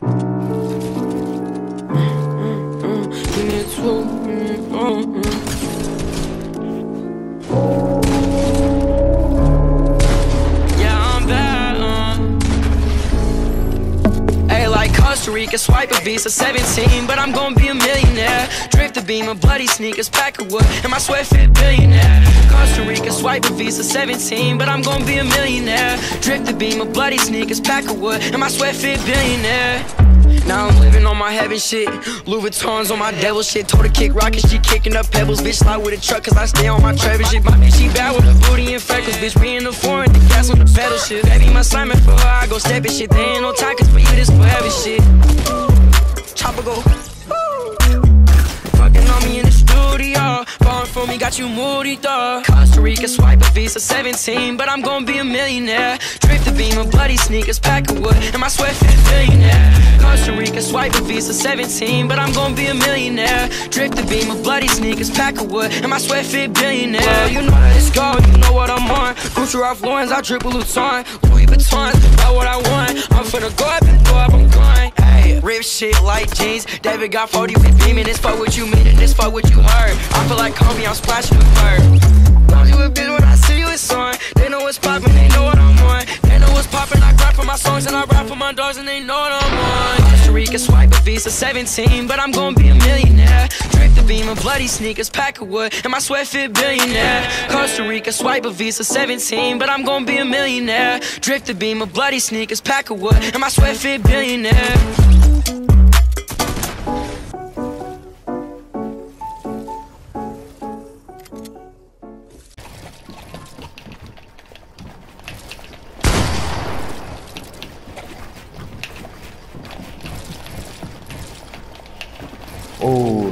Give me two. Costa Rica, swipe a Visa 17, but I'm gonna be a millionaire. Drift the beam of bloody sneakers, pack of wood, and my sweat fit billionaire. Costa Rica, swipe a Visa 17, but I'm gonna be a millionaire. Drift the beam of bloody sneakers, pack of wood, and my sweat fit billionaire. Now I'm living on my heaven shit. Louis Vuittons on my devil shit. Told her kick rockets, she kicking up pebbles. Bitch, slide with a truck, cause I stay on my Trevor shit. My bitch, she bad with the booty and freckles. Bitch, me in the foreign, the pedal shit. Baby, my Simon for I go step it shit. There ain't no cause for you, this forever shit. Chopper go. Fucking on me in the studio. Falling for me, got you moody, dog. Costa Rica, swipe a Visa 17, but I'm gonna be a millionaire. Drift the beam of bloody sneakers, pack of wood, and my sweat fit billionaire. Costa Rica, swipe a Visa 17, but I'm gonna be a millionaire. Drift the beam of bloody sneakers, pack of wood, and my sweat fit billionaire. You know that it's gold, you know what I'm on. Gucci Ralph Lauren's, I drip a Luton. Louis Vuitton, about what I want. I'm finna go up and go up, I'm going. Hey, rip shit like jeans. David got 40 with beaming. This fuck what you mean and this fuck what you heard. I feel like Kobe, I'm splashing with bird. Know you a when I see you, it's on. And they know I'm on. Costa Rica, swipe a Visa 17, but I'm gonna be a millionaire. Drip the beam of bloody sneakers, pack of wood, and my sweat fit billionaire. Costa Rica, swipe a Visa 17, but I'm gonna be a millionaire. Drift the beam of bloody sneakers, pack of wood, and my sweat fit billionaire. 哦